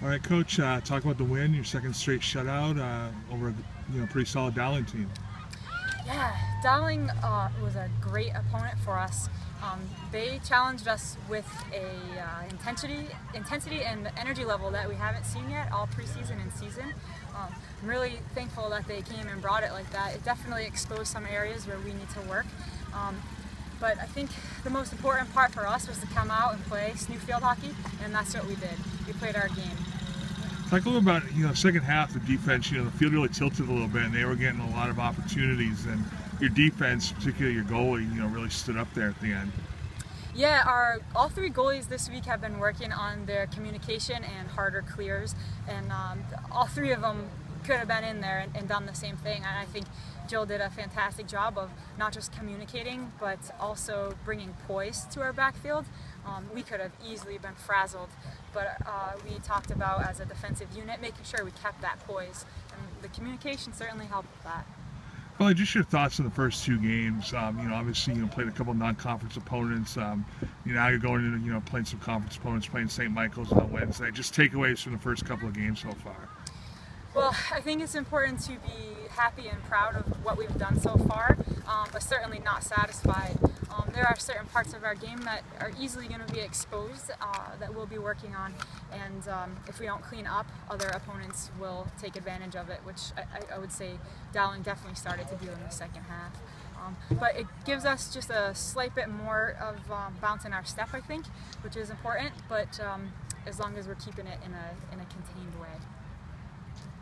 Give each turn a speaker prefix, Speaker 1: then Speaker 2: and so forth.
Speaker 1: All right, Coach. Uh, talk about the win, your second straight shutout uh, over a you know pretty solid Dowling team.
Speaker 2: Yeah, Dowling uh, was a great opponent for us. Um, they challenged us with a uh, intensity, intensity and energy level that we haven't seen yet all preseason and season. Um, I'm really thankful that they came and brought it like that. It definitely exposed some areas where we need to work. Um, but I think the most important part for us was to come out and play SNU field hockey, and that's what we did. We played our game.
Speaker 1: Talk a little about you know second half the defense. You know the field really tilted a little bit, and they were getting a lot of opportunities. And your defense, particularly your goalie, you know really stood up there at the end.
Speaker 2: Yeah, our all three goalies this week have been working on their communication and harder clears, and um, all three of them could have been in there and, and, done the same thing. And I think Jill did a fantastic job of not just communicating, but also bringing poise to our backfield. Um, we could have easily been frazzled, but uh, we talked about as a defensive unit making sure we kept that poise, and the communication certainly helped with that.
Speaker 1: Well, just your thoughts on the first two games. Um, you know, obviously, you know, played a couple non-conference opponents. Um, you know, now you're going into, you know, playing some conference opponents, playing St. Michael's on Wednesday. Just takeaways from the first couple of games so far.
Speaker 2: Well, I think it's important to be happy and proud of what we've done so far, um, but certainly not satisfied. Um, there are certain parts of our game that are easily going to be exposed uh, that we'll be working on, and um, if we don't clean up, other opponents will take advantage of it, which I, I would say Dowling definitely started to do in the second half. Um, but it gives us just a slight bit more of um, bounce in our step, I think, which is important, but um, as long as we're keeping it in a, in a contained way.